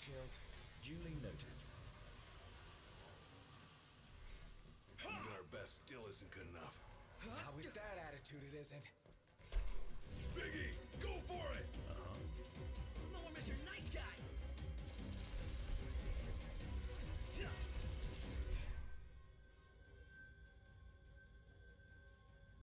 killed. Duly noted. Even our best still isn't good enough. Not with that attitude, it isn't.